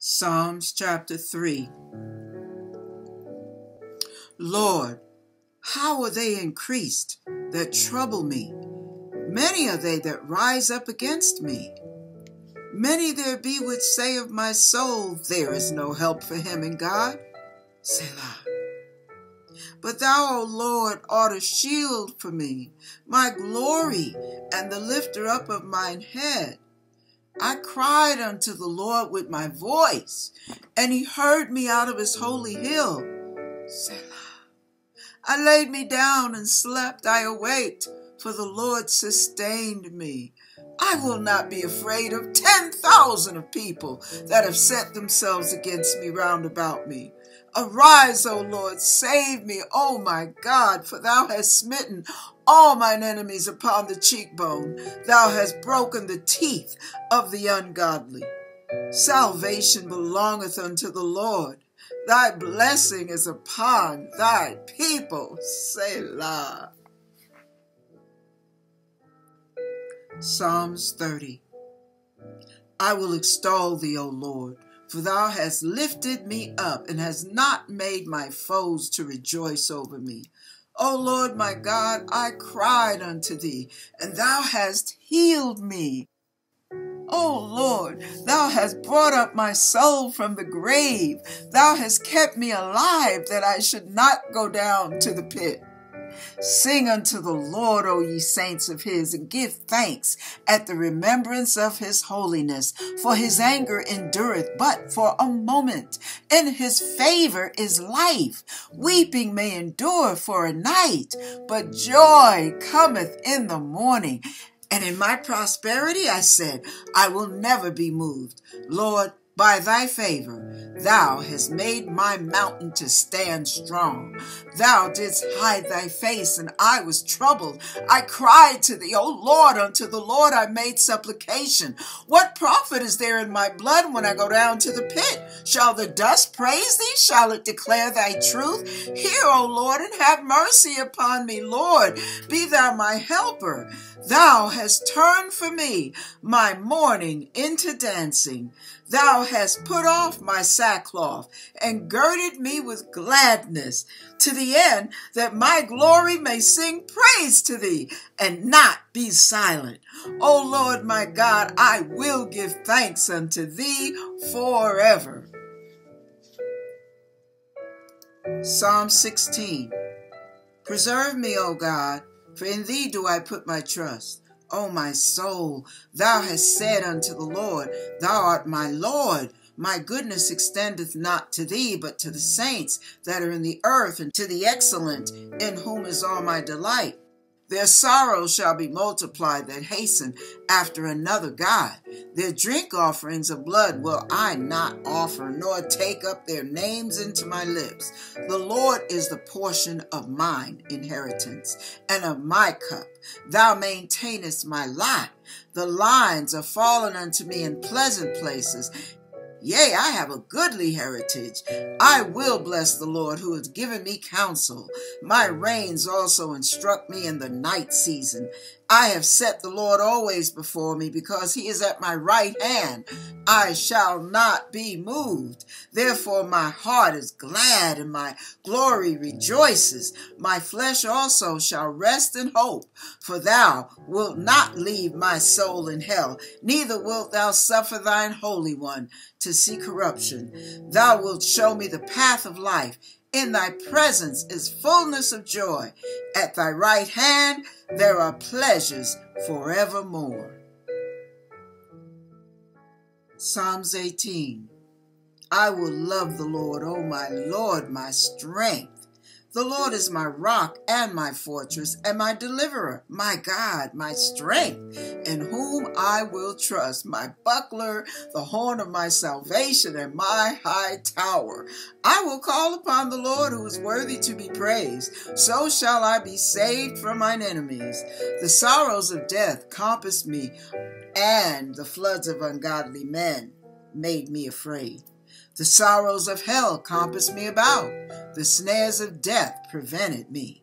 Psalms chapter 3 Lord, how are they increased that trouble me? Many are they that rise up against me. Many there be which say of my soul, There is no help for him in God. Selah. But thou, O Lord, art a shield for me, my glory, and the lifter up of mine head. I cried unto the Lord with my voice, and he heard me out of his holy hill. Selah. I laid me down and slept. I awaked, for the Lord sustained me. I will not be afraid of ten thousand of people that have set themselves against me round about me. Arise, O Lord, save me, O my God, for thou hast smitten all mine enemies upon the cheekbone. Thou hast broken the teeth of the ungodly. Salvation belongeth unto the Lord. Thy blessing is upon thy people. Selah. Psalms 30. I will extol thee, O Lord for thou hast lifted me up and hast not made my foes to rejoice over me. O Lord my God, I cried unto thee, and thou hast healed me. O Lord, thou hast brought up my soul from the grave. Thou hast kept me alive that I should not go down to the pit. Sing unto the Lord, O ye saints of his, and give thanks at the remembrance of his holiness. For his anger endureth but for a moment. In his favor is life. Weeping may endure for a night, but joy cometh in the morning. And in my prosperity I said, I will never be moved. Lord, by thy favor, thou hast made my mountain to stand strong. Thou didst hide thy face, and I was troubled. I cried to thee, O Lord, unto the Lord I made supplication. What profit is there in my blood when I go down to the pit? Shall the dust praise thee? Shall it declare thy truth? Hear, O Lord, and have mercy upon me. Lord, be thou my helper. Thou hast turned for me my mourning into dancing. Thou hast put off my sackcloth and girded me with gladness, to the end that my glory may sing praise to thee and not be silent. O Lord my God, I will give thanks unto thee forever. Psalm 16 Preserve me, O God, for in thee do I put my trust. O my soul, thou hast said unto the Lord, Thou art my Lord. My goodness extendeth not to thee, but to the saints that are in the earth, and to the excellent, in whom is all my delight. Their sorrows shall be multiplied that hasten after another God. Their drink offerings of blood will I not offer, nor take up their names into my lips. The Lord is the portion of mine inheritance and of my cup. Thou maintainest my lot. The lines are fallen unto me in pleasant places. Yea, I have a goodly heritage. I will bless the Lord who has given me counsel. My reins also instruct me in the night season. I have set the Lord always before me because he is at my right hand. I shall not be moved. Therefore my heart is glad and my glory rejoices. My flesh also shall rest in hope, for thou wilt not leave my soul in hell, neither wilt thou suffer thine holy one to see corruption. Thou wilt show me the path of life. In thy presence is fullness of joy. At thy right hand there are pleasures forevermore. Psalms 18 I will love the Lord, O my Lord, my strength. The Lord is my rock and my fortress and my deliverer, my God, my strength, in whom I will trust, my buckler, the horn of my salvation, and my high tower. I will call upon the Lord who is worthy to be praised. So shall I be saved from mine enemies. The sorrows of death compassed me, and the floods of ungodly men made me afraid. The sorrows of hell compassed me about. The snares of death prevented me.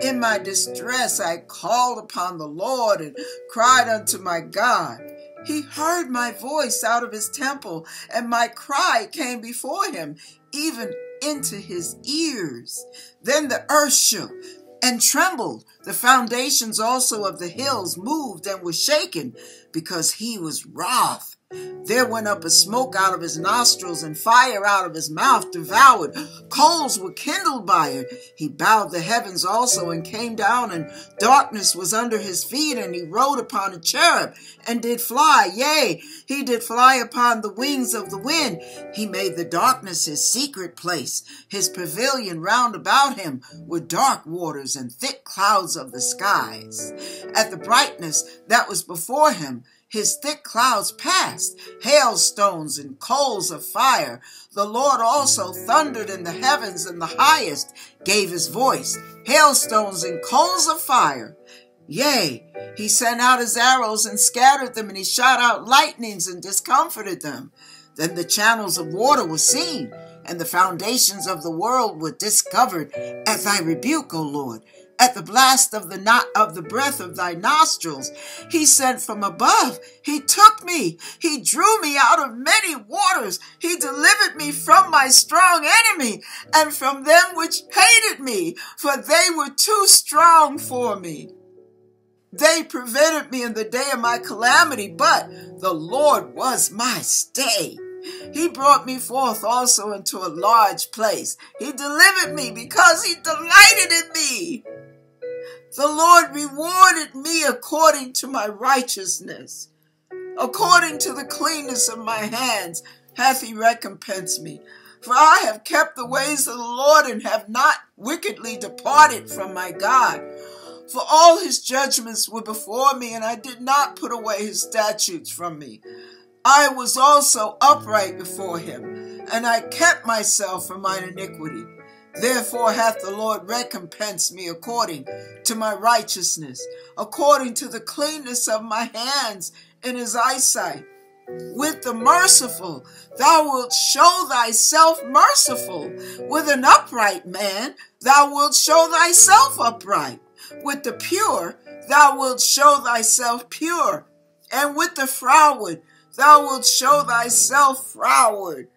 In my distress I called upon the Lord and cried unto my God. He heard my voice out of his temple, and my cry came before him, even into his ears. Then the earth shook and trembled. The foundations also of the hills moved and were shaken, because he was wroth. There went up a smoke out of his nostrils, and fire out of his mouth devoured. Coals were kindled by it. He bowed the heavens also, and came down, and darkness was under his feet, and he rode upon a cherub, and did fly. Yea, he did fly upon the wings of the wind. He made the darkness his secret place. His pavilion round about him were dark waters and thick clouds of the skies. At the brightness that was before him, his thick clouds passed, hailstones and coals of fire. The Lord also thundered in the heavens, and the highest gave his voice, hailstones and coals of fire. Yea, he sent out his arrows and scattered them, and he shot out lightnings and discomfited them. Then the channels of water were seen, and the foundations of the world were discovered at thy rebuke, O Lord at the blast of the not of the breath of thy nostrils. He sent from above. He took me. He drew me out of many waters. He delivered me from my strong enemy and from them which hated me, for they were too strong for me. They prevented me in the day of my calamity, but the Lord was my stay. He brought me forth also into a large place. He delivered me because he delighted in me. The Lord rewarded me according to my righteousness. According to the cleanness of my hands hath he recompensed me. For I have kept the ways of the Lord and have not wickedly departed from my God. For all his judgments were before me, and I did not put away his statutes from me. I was also upright before him, and I kept myself from mine iniquity. Therefore hath the Lord recompensed me according to my righteousness, according to the cleanness of my hands in his eyesight. With the merciful, thou wilt show thyself merciful. With an upright man, thou wilt show thyself upright. With the pure, thou wilt show thyself pure. And with the froward, thou wilt show thyself froward.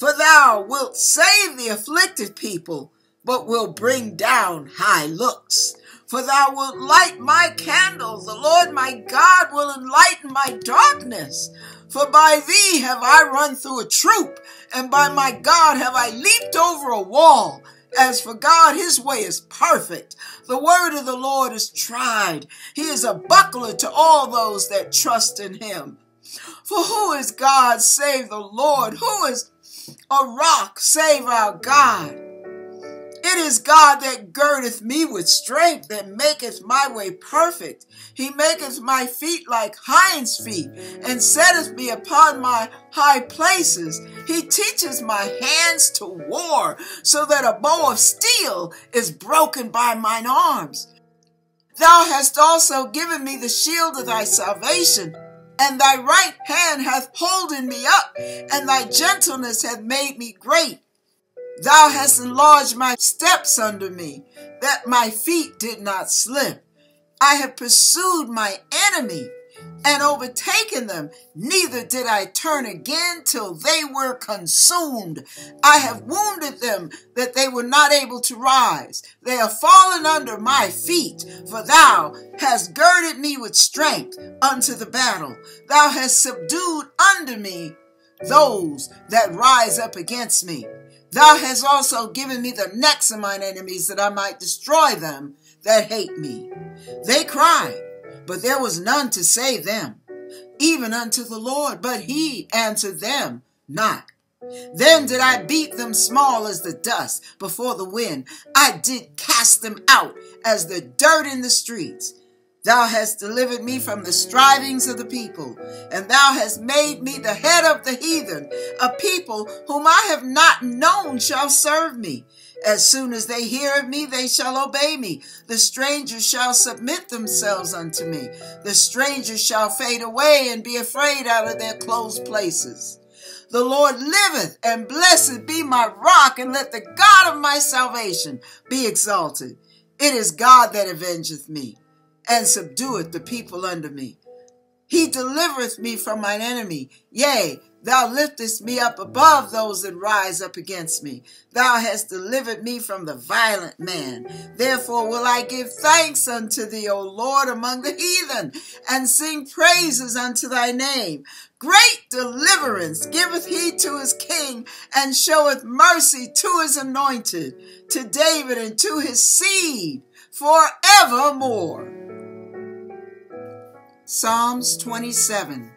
For thou wilt save the afflicted people, but will bring down high looks. For thou wilt light my candle, the Lord my God will enlighten my darkness. For by thee have I run through a troop, and by my God have I leaped over a wall. As for God, his way is perfect. The word of the Lord is tried. He is a buckler to all those that trust in him. For who is God save the Lord? Who is a rock save our God. It is God that girdeth me with strength, that maketh my way perfect. He maketh my feet like hinds' feet, and setteth me upon my high places. He teaches my hands to war, so that a bow of steel is broken by mine arms. Thou hast also given me the shield of thy salvation and thy right hand hath holden me up, and thy gentleness hath made me great. Thou hast enlarged my steps under me, that my feet did not slip. I have pursued my enemy and overtaken them. Neither did I turn again till they were consumed. I have wounded them that they were not able to rise. They are fallen under my feet, for thou hast girded me with strength unto the battle. Thou hast subdued under me those that rise up against me. Thou hast also given me the necks of mine enemies that I might destroy them that hate me. They cried but there was none to save them, even unto the Lord, but he answered them not. Then did I beat them small as the dust before the wind. I did cast them out as the dirt in the streets. Thou hast delivered me from the strivings of the people, and thou hast made me the head of the heathen. A people whom I have not known shall serve me. As soon as they hear of me, they shall obey me. The strangers shall submit themselves unto me. The strangers shall fade away and be afraid out of their closed places. The Lord liveth, and blessed be my rock, and let the God of my salvation be exalted. It is God that avengeth me, and subdueth the people under me. He delivereth me from mine enemy. Yea, thou liftest me up above those that rise up against me. Thou hast delivered me from the violent man. Therefore will I give thanks unto thee, O Lord, among the heathen, and sing praises unto thy name. Great deliverance giveth he to his king, and showeth mercy to his anointed, to David and to his seed forevermore. Psalms 27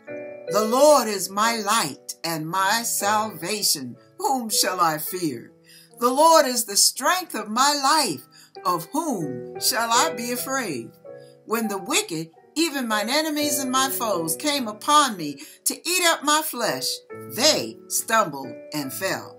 The Lord is my light and my salvation. Whom shall I fear? The Lord is the strength of my life. Of whom shall I be afraid? When the wicked, even mine enemies and my foes, came upon me to eat up my flesh, they stumbled and fell.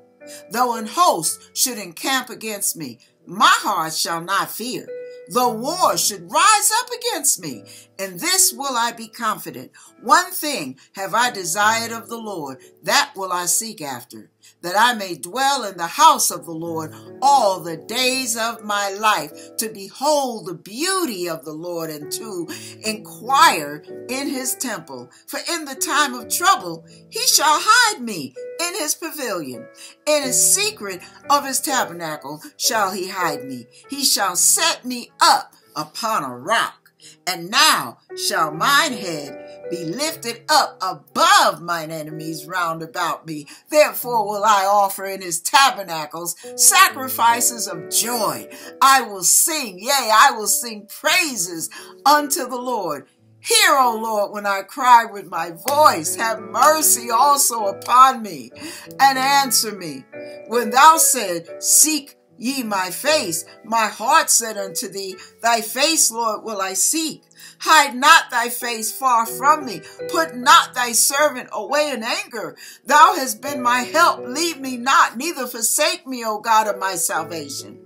Though an host should encamp against me, my heart shall not fear. The war should rise up against me. In this will I be confident. One thing have I desired of the Lord, that will I seek after, that I may dwell in the house of the Lord all the days of my life, to behold the beauty of the Lord and to inquire in his temple. For in the time of trouble he shall hide me in his pavilion. In a secret of his tabernacle shall he hide me. He shall set me up upon a rock. And now shall mine head be lifted up above mine enemies round about me. Therefore will I offer in his tabernacles sacrifices of joy. I will sing, yea, I will sing praises unto the Lord. Hear, O Lord, when I cry with my voice. Have mercy also upon me and answer me. When thou said, Seek ye my face, my heart said unto thee, Thy face, Lord, will I seek. Hide not thy face far from me. Put not thy servant away in anger. Thou hast been my help. Leave me not, neither forsake me, O God of my salvation.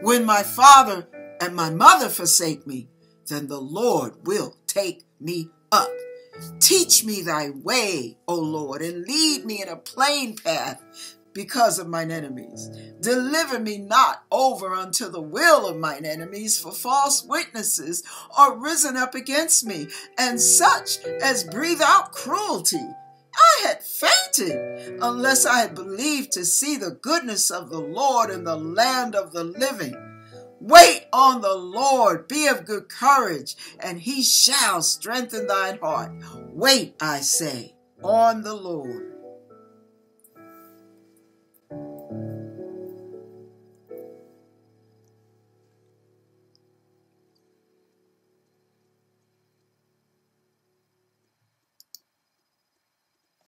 When my father and my mother forsake me, then the Lord will take me up. Teach me thy way, O Lord, and lead me in a plain path because of mine enemies. Deliver me not over unto the will of mine enemies, for false witnesses are risen up against me, and such as breathe out cruelty. I had fainted unless I had believed to see the goodness of the Lord in the land of the living. Wait on the Lord, be of good courage, and he shall strengthen thine heart. Wait, I say, on the Lord.